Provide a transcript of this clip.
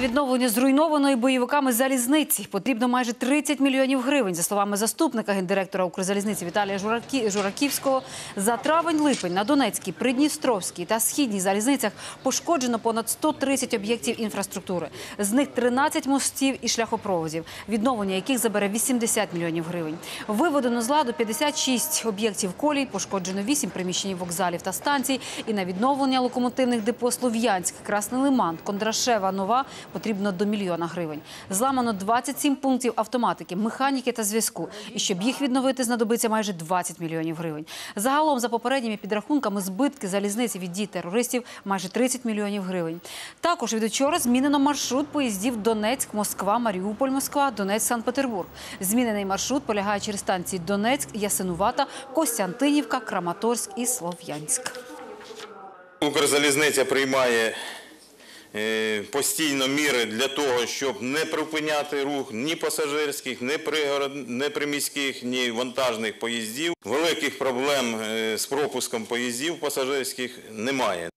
відновлення зруйнованої бойовиками залізниці потрібно майже 30 мільйонів гривень. За словами заступника гендиректора Укрзалізниці Віталія Журакі- Жураківського, за травень-липень на Донецькій, Придністровській та Східній залізницях пошкоджено понад 130 об'єктів інфраструктури. З них 13 мостів і шляхопроводів, відновлення яких забере 80 мільйонів гривень. Виведено з ладу 56 об'єктів колій, пошкоджено 8 приміщень вокзалів та станцій. І на відновлення локомотивних депо Слов'янськ, Красний Лиман, Кондрашева, Нова потрібно до мільйона гривень. Зламано 27 пунктів автоматики, механіки та зв'язку. І щоб їх відновити, знадобиться майже 20 мільйонів гривень. Загалом, за попередніми підрахунками, збитки залізниці від дій терористів майже 30 мільйонів гривень. Також від учора змінено маршрут поїздів Донецьк, Москва, Маріуполь, Москва, Донецьк, Санкт-Петербург. Змінений маршрут полягає через станції Донецьк, Ясинувата, Костянтинівка, Краматорськ і Слов'янськ. Укрзалізниця приймає постійно міри для того, щоб не припиняти рух ні пасажирських, ні, пригород, ні приміських, ні вантажних поїздів. Великих проблем е, з пропуском поїздів пасажирських немає.